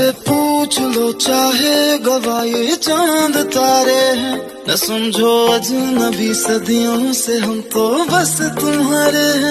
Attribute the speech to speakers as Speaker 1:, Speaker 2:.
Speaker 1: पूछ लो, चाहे गवाए चाँद तारे हैं। न समझो अजनबी सदियों से हम तो बस तुम्हारे हैं।